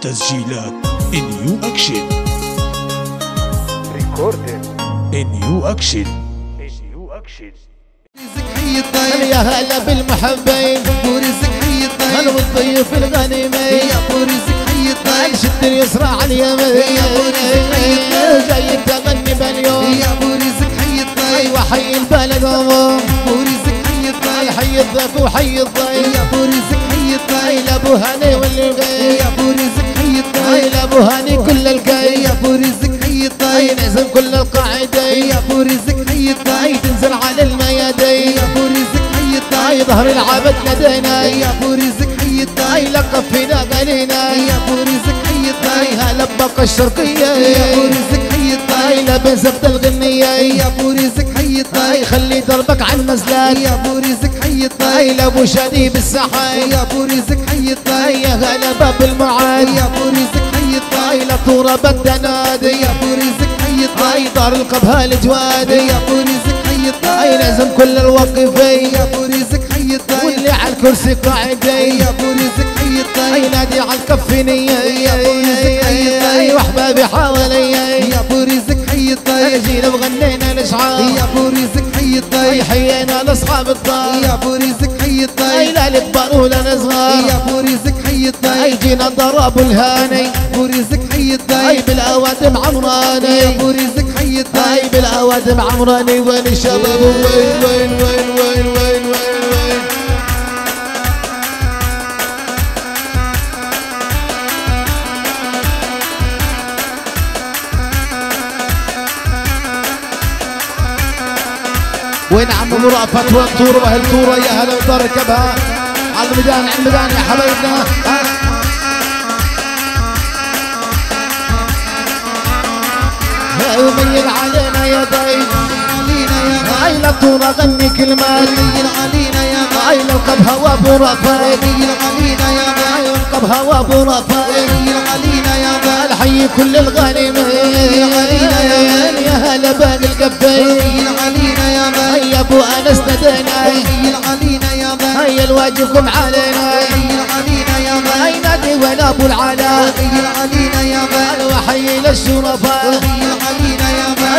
تسجيلات نيو اكشن نيو اكشن نيو اكشن يا هلا بالمحبين؟ ورزق حي هلا الطيب بالضيوف الغنيمين؟ يا أبو رزق حي الطيب شد اليسرى على اليمين؟ يا أبو رزق حي الطيب. جاي تغني باليوم. يا أبو رزق حي الطيب أيوه حي البلد أبو رزق حي الطيب حي الضيف وحي الضيف. يا أبو رزق حي الطيب لابو هاني واللي غير يا أبو هاني كل الكي يا ابو رزق حي اي الطيب نعزم كل القاعدين يا ابو رزق حي اي الطيب تنزل على الميادين يا ابو رزق حي اي الطيب ظهر العبد لدينا يا ابو رزق حي اي الطيب لقب فينا قلينا يا ابو رزق حي اي الطيب هلا الشرقية يا ابو رزق حي اي الطيب لابن زبد الغنية يا ابو رزق حي اي الطيب خلي دربك على المزلات يا ابو رزق حي اي الطيب لابو شادي بالسحاي يا ابو رزق حي اي الطيب يا هلا باب المعاد يا ابو رزق حي اي الطيب لطورة بدنا نادي يا ابو رزق حي اي الطيب دار القبها الجوادي يا ابو رزق حي اي الطيب لازم كل الوقفين. يا ابو رزق حي واللي على الكرسي قاعدين. يا ابو رزق حي أي الطيب نادي على الكفينية يا أبو رزق حي واحبابي حوالي يا ابو رزق حي جينا وغنينا الأشعار. يا ابو رزق حي حيينا لاصحاب الدار. يا ابو رزق حي الكبار ولا يا ابو ايدينا ضرب الهاني. ورزق حي الداي بالاوادم عمراني. ورزق حي الداي بالأوادم عمراني. وين الشباب؟ وين وين وين وين وين وين وين عم رأفت وين طور وهالطورة يا هلا ودار على الميدان على الميدان يا حبايبنا. آه. علينا يا ضيف علينا يا هاي لا طوره غني كلمات علينا يا هاي لو قبها وابو رفاق غالي علينا يا هاي لو قبها وابو رفاق غالي علينا يا الحي كل الغانمين علينا يا. يا هلا باقي القبين علينا يا هيا أبو أنس ندينا علينا يا هيا الواجبكم علينا علينا. يا هاي نادي ولا أبو العلا. علينا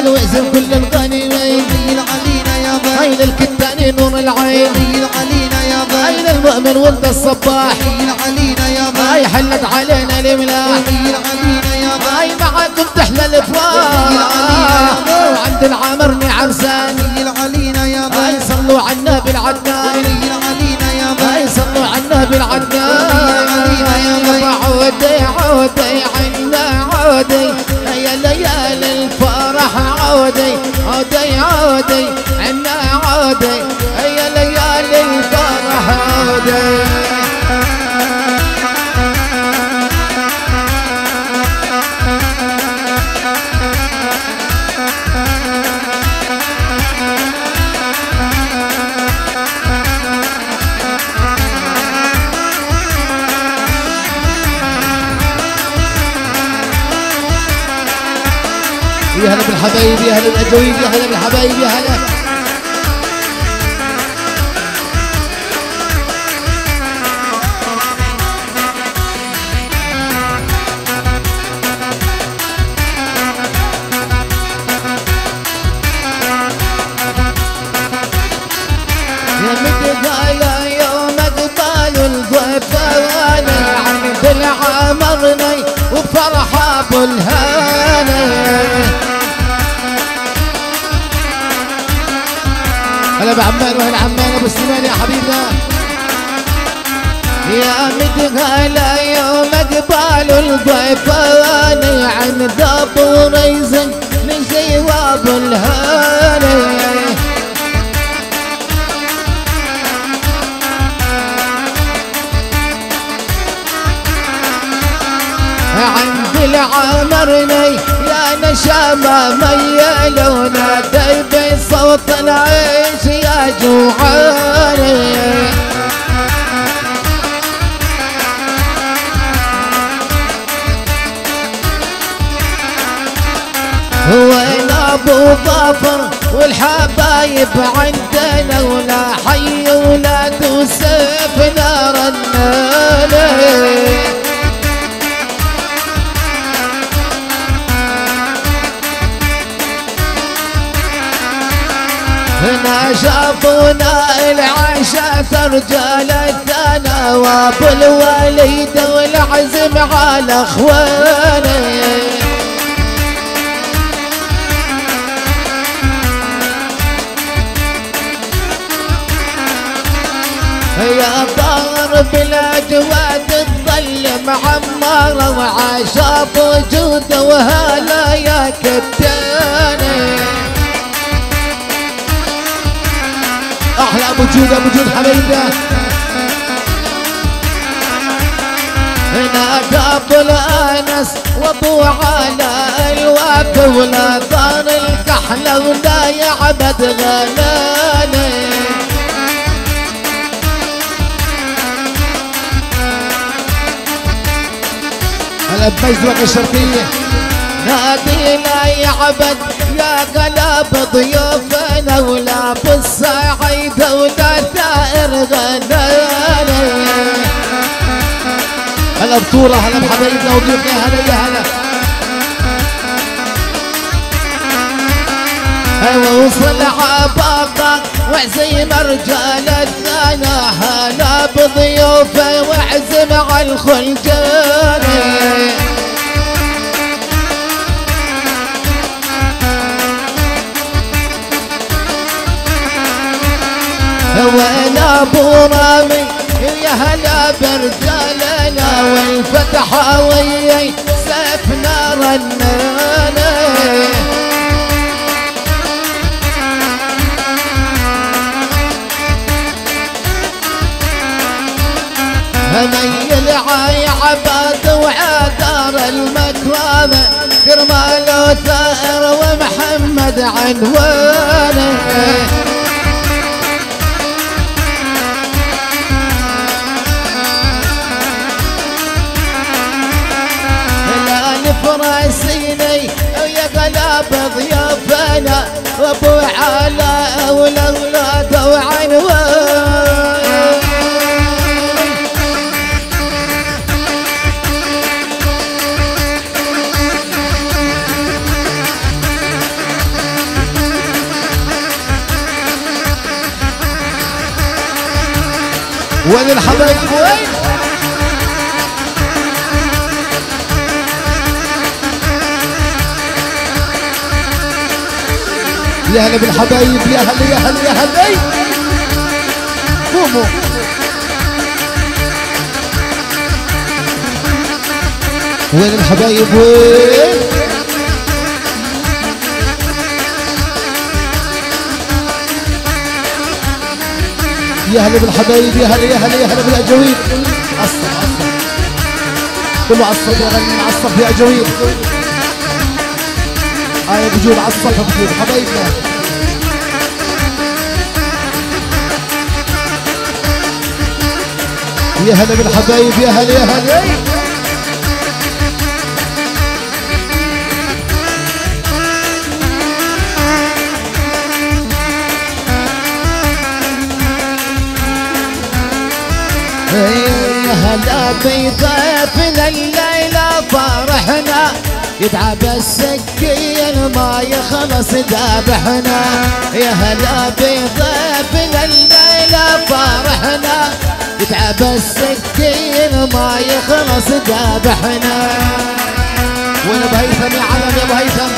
الوزن كل الغانمين غالي علينا يا غالي هاي للكتاني نور العين. غالي علينا يا هاي غالي للمؤمن ولد الصباح. غالي علينا يا هاي غالي حلت علينا الإملاح. غالي علينا يا غالي هاي معاكم تحلى الإفراح. وعند العامرني عرسان غالي علينا يا هاي غالي صلوا على النبي العدنان غالي علينا يا غالي هاي صلوا على النبي العدنان عودي عودي عنا عودي. يا ليالي عودي عنا عودي يا هلا بالحبايب يا هلا بالاجاويب يا هلا بالحبايب يا هلا. يا مدقايا يوم اقبال الضيفاني عند العمرني وفرحة ابو هلا بعمان وهلا عمان أبو سليمان يا حبيبنا. يا مدغ هلا يوم اقبال الضيفان عن ضب وريزن لجواب الهاني عند العمرني يا نشامة ميلونا دايبة صوت العيش يا جوعاني. وين أبو ظفر والحبايب عندنا ولا حي ولا توسف نار النار شافونا العشاء رجال الثنا وابو الوليد والعزم على اخواني يا طار بالاجواد تظل معمرة وعاشا بوجود وهلا يا كبتاني أحلى وجود وجود حبيبنا. نادى ابو الأنس وابو علاء الواب ولا طار الكحلة ولا يعبد غلالي هلا بمجدك الشرقية. نادي لا يعبد يا قلب ضيوفنا ولا بالصعيد ولا ثائر غناني. هلا بطورة هلا بحبايبنا وضيوفنا هلا يا هلا. أيوه وصل عباقة وعزيم رجال الثنا هلا بضيوفه وعزم على الخلجاني وين أبو رامي يا هلا برجالنا والفتحة وياي سيفنا رناني هني العاي عباد وعذار المكرمة كرمال وثائر ومحمد عنوانه. قلب ضيافنا وابو علاء والاولاد وعنوان وين الحبايب؟ وين يا هلا بالحبايب يا هلا يا هلا يا هلا. قوموا. وين الحبايب؟ وين؟ يا هلا بالحبايب يا هلا يا هلا يا هلا بالاجاويب عصب عصب كله عصب يا غني عصب يا اجاويب هاي بجود عصب بجود حبايبنا. يا هلا بالحبايب يا هلا يا هلا. يا هلا بضيفنا الليلة فرحنا. يتعب السكين ما يخلص ذابحنا يا هلا بضيفنا الليلة فرحنا. يتعب السكين ما يخلص ذابحنا وين ابو هيثم يا علم يا ابو هيثم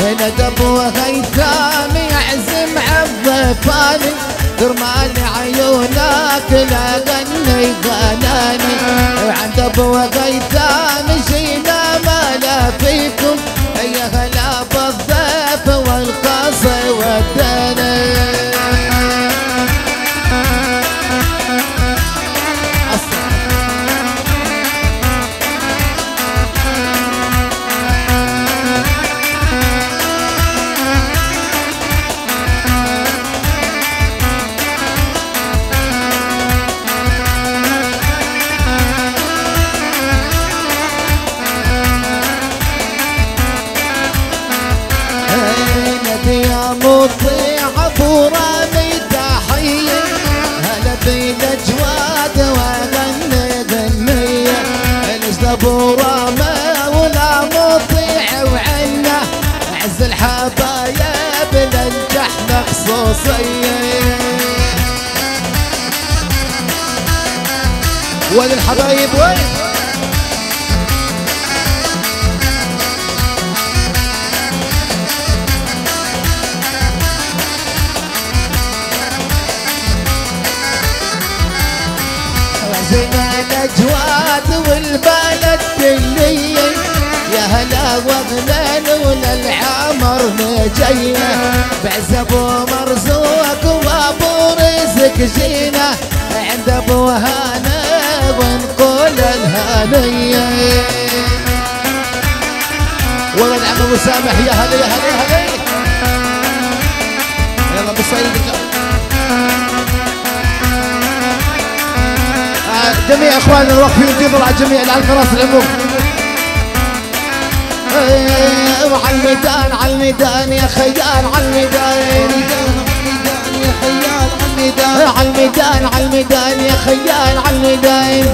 هنا دبو هيثم يعزم عالضيفاني كرمال عيونك لا غني غناني وعند أبو هيثم الحبايا بننجح مخصوصية وين الحبايب وين؟ زين الأجواد والباب نجينا بعز أبو مرزوق وأبو رزق جينا. عند أبو هانا ونقول الهنية. ولد عم أبو سامح يا هلا يا هلا يا هلا. يلا بالصعيد آه، جميع إخواننا الوقفين تفضل على الجميع على الفراس العموم إيه، وعلى الميدان على الميدان يا خيال على الميدان. عالميدان على الميدان على الميدان يا خيال على الميدان.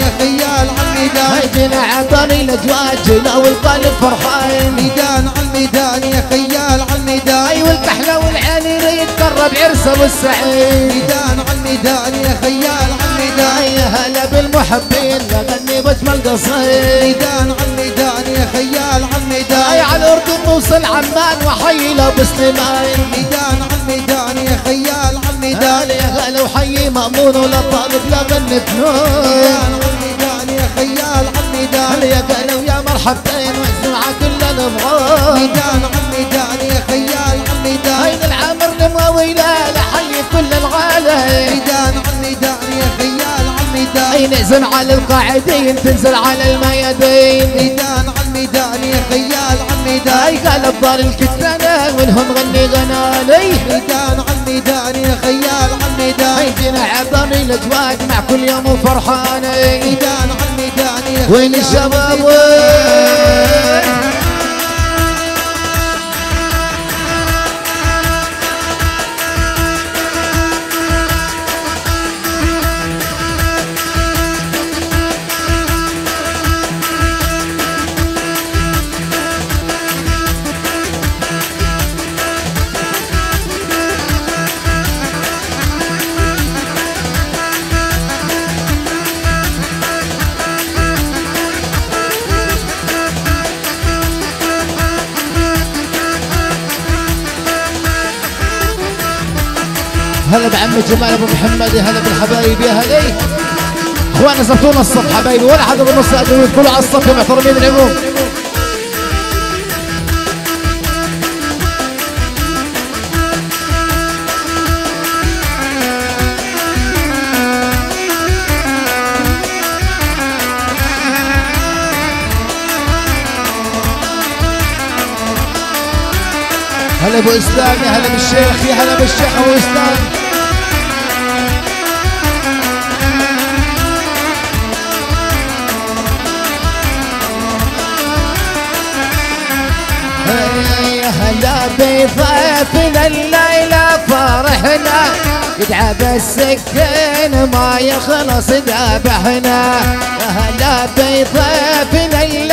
يا خيال عالميدان هيجنا عطاني الاجواء جنا والقلب فرحان ميدان عالميدان يا خيال عالميدان أي والكحله والعين يريد قرب عرسه والسعيد ميدان عالميدان يا خيال عالميدان يا هلا بالمحبين لغني باجمل قصيد ميدان عالميدان يا عمان وحي لابو سليمان ميدان عالميدان يا خيال عالميدان يا هلا وحي مأمون ولا طالب لا غنت نور ميدان عالميدان يا خيال عالميدان هلا يا هلا ويا مرحبتين واسمع كل الابغار ميدان عالميدان يا خيال عالميدان هين العمر المواويلة لحي كل العالم. ميدان عالميدان يا خيال عالميدان اي نعزم على القاعدين تنزل على الميادين. ميدان عالميدان يا خيال الضال الكتانة وانهم غني غنالي ميدان عالميدان يا خيال عالميدان أي جينا عبرني الاجواج مع كل يوم وفرحاني ميدان عالميدان يا وين الشباب. وين هلا بعم جمال أبو محمد يا هلا بالحبايب يا هلا. اخوانا صفونا الصف حبايبي ولا حدا بالنص ادوي كلوا على الصف محترمين العموم اسلام يا هلا بالشيخ يا هلا بالشيخ يا هلا بضيفنا الليلة فرحنا. يدعب السكين ما يخلص ذبحنا. هلا بضيفنا الليلة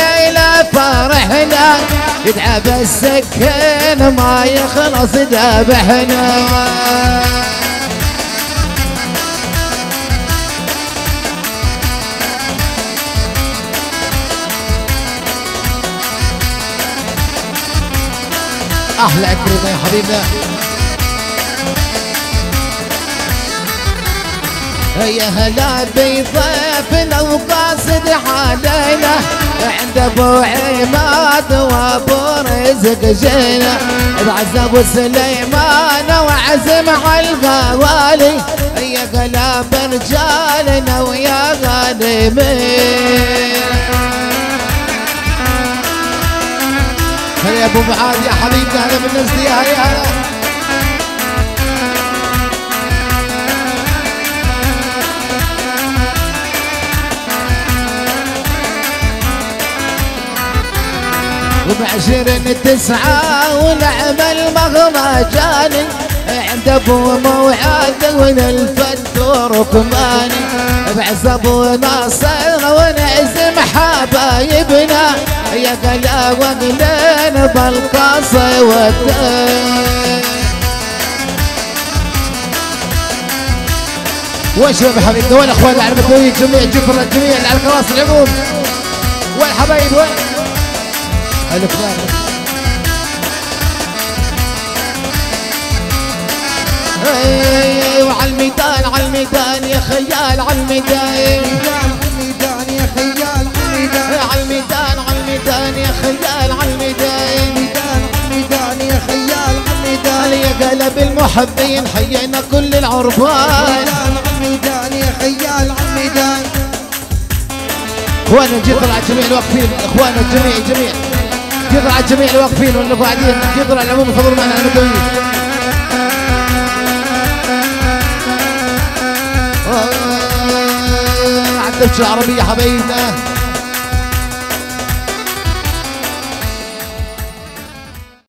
فرحنا يدعب السكين ما يخلص ذبحنا. أحلى عكرمه يا حبيبنا. يا هلا بضيفنا وقاصد حالينا. عند أبو عماد وأبو رزق جينا. بعز أبو سليمان وعزم على الغوالي يا قلب رجالنا ويا غانمين هلا يا أبو معاذ يا حبيبنا هلا بالناس دي هلا هلا. وبعشرين تسعة ولعب المهرجاني عند أبو موعد وين الفندور كماني بعزب ناصر ونعزم حبايبنا. يا قلا وقلين بالقاصي والدين. يا حبيبي دول اخوان العرب الدولي الجميع جفر الجميع على الكراسي العموم. والحبايب وين؟ الميدان يا خيال يا خيال يا قلب المحبين حيينا كل العربان الميدان يا خيال الميدان اخواننا جفر على الجميع الواقفين اخواننا الجميع جفر على الجميع الواقفين قاعدين. على العموم الحضور معنا المدويين على الدبشه العربية حبايبنا